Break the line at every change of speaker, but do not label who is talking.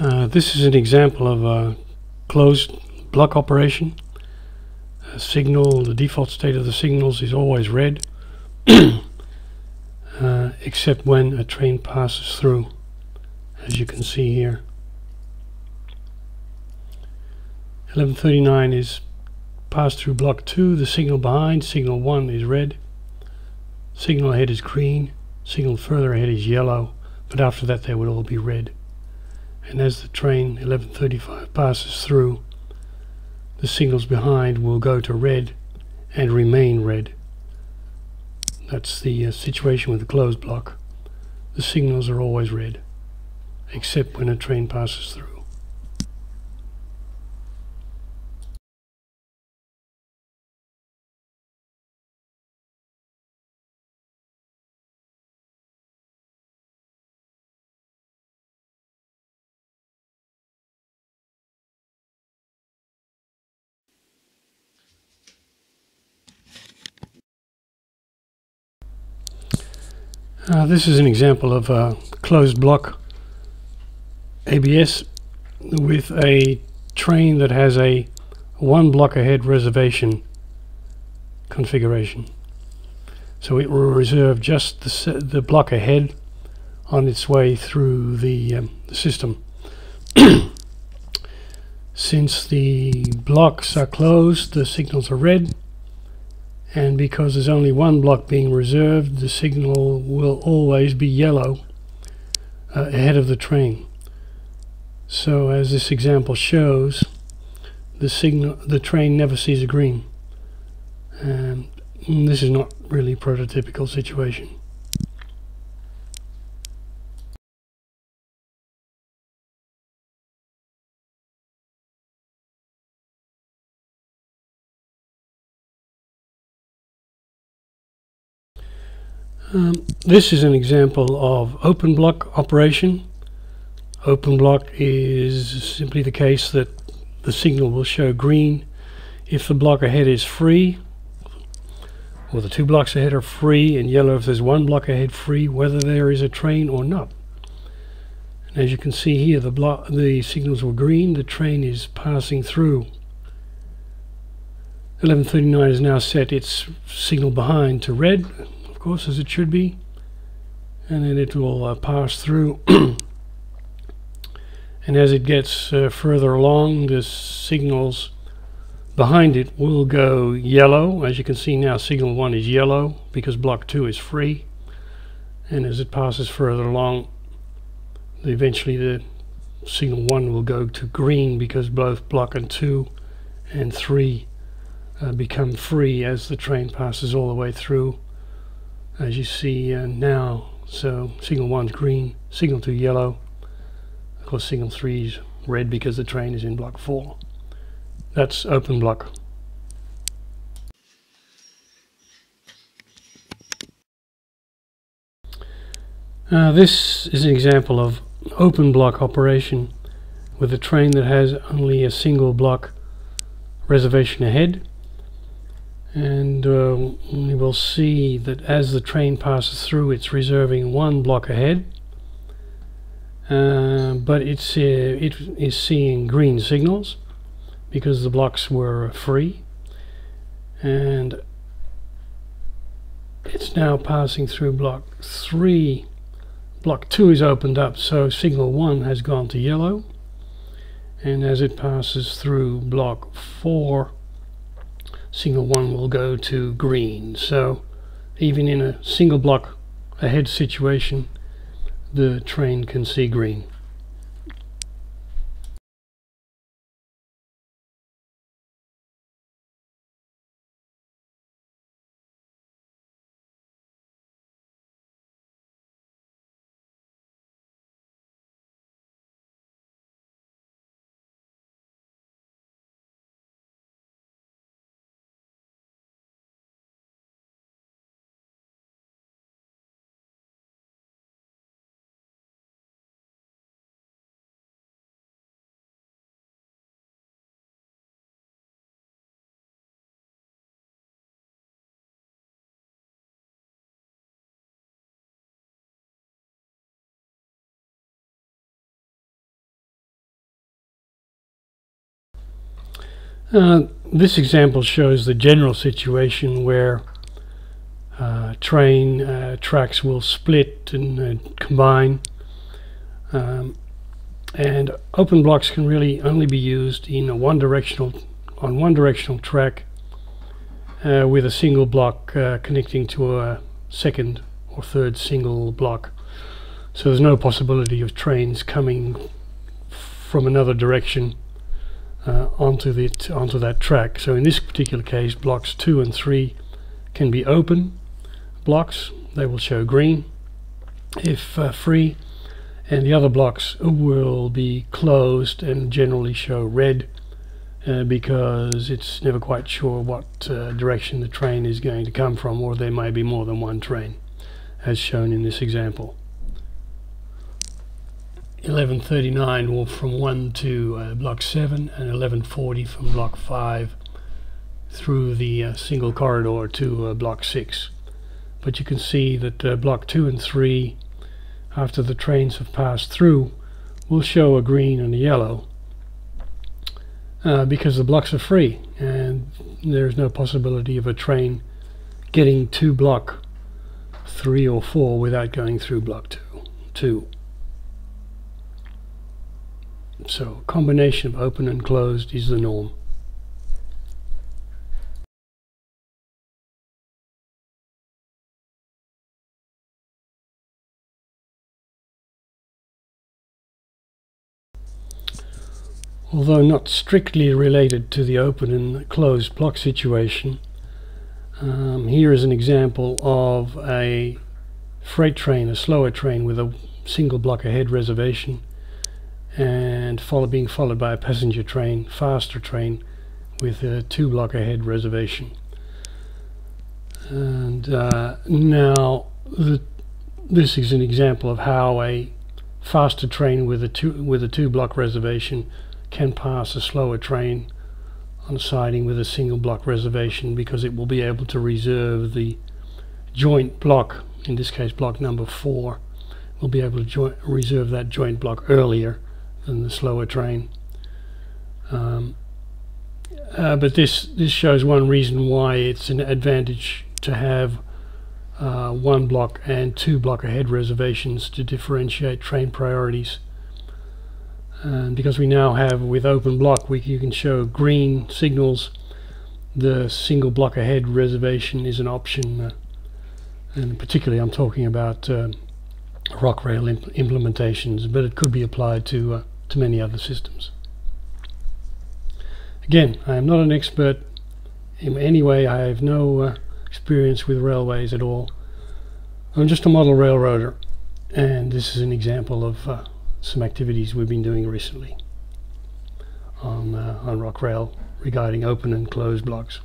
Uh, this is an example of a closed block operation. A signal, the default state of the signals is always red, uh, except when a train passes through, as you can see here. 1139 is passed through block 2, the signal behind, signal 1 is red, signal ahead is green, signal further ahead is yellow, but after that they would all be red and as the train 1135 passes through the signals behind will go to red and remain red. That's the uh, situation with the closed block. The signals are always red except when a train passes through Uh, this is an example of a closed block ABS with a train that has a one block ahead reservation configuration. So it will reserve just the, the block ahead on its way through the, um, the system. Since the blocks are closed, the signals are red and because there's only one block being reserved the signal will always be yellow uh, ahead of the train. So as this example shows the signal the train never sees a green. And this is not really prototypical situation Um, this is an example of open block operation. Open block is simply the case that the signal will show green if the block ahead is free or the two blocks ahead are free and yellow if there's one block ahead free whether there is a train or not. And as you can see here the block the signals were green the train is passing through 1139 is now set its signal behind to red course as it should be. And then it will uh, pass through. And as it gets uh, further along the signals behind it will go yellow. As you can see now signal 1 is yellow because block 2 is free. And as it passes further along eventually the signal 1 will go to green because both block and 2 and 3 uh, become free as the train passes all the way through as you see uh, now. So signal 1 is green signal 2 yellow. Of course signal 3 is red because the train is in block 4 that's open block. Uh, this is an example of open block operation with a train that has only a single block reservation ahead and uh, we will see that as the train passes through it's reserving one block ahead. Uh, but it's uh, it is seeing green signals because the blocks were free. And it's now passing through block 3 block 2 is opened up so signal 1 has gone to yellow. And as it passes through block 4 signal 1 will go to green. So even in a single block ahead situation, the train can see green. Uh, this example shows the general situation where uh, train uh, tracks will split and uh, combine. Um, and open blocks can really only be used in a one directional on one directional track uh, with a single block connecting to a second or third single block. So there's no possibility of trains coming from another direction uh, onto the onto that track. So in this particular case, blocks two and three can be open blocks. They will show green if uh, free, and the other blocks will be closed and generally show red uh, because it's never quite sure what uh, direction the train is going to come from, or there may be more than one train, as shown in this example. 1139 from 1 to uh, block 7 and 1140 from block 5 through the uh, single corridor to uh, block 6 but you can see that uh, block 2 and 3 after the trains have passed through will show a green and a yellow uh, because the blocks are free and there's no possibility of a train getting to block 3 or 4 without going through block 2. two. So a combination of open and closed is the norm. Although not strictly related to the open and closed block situation, um, here is an example of a freight train, a slower train with a single block ahead reservation and follow, being followed by a passenger train, faster train with a two block ahead reservation. And uh, now the, this is an example of how a faster train with a two with a two block reservation can pass a slower train on siding with a single block reservation because it will be able to reserve the joint block in this case block number four will be able to reserve that joint block earlier than the slower train. Um, uh, but this this shows one reason why it's an advantage to have uh, one block and two block ahead reservations to differentiate train priorities. And because we now have with open block, we you can show green signals. The single block ahead reservation is an option, uh, and particularly I'm talking about uh, Rocrail imp implementations, but it could be applied to uh, to many other systems. Again, I am not an expert in any way. I have no uh, experience with railways at all. I'm just a model railroader, and this is an example of uh, some activities we've been doing recently on, uh, on Rocrail regarding open and closed blocks.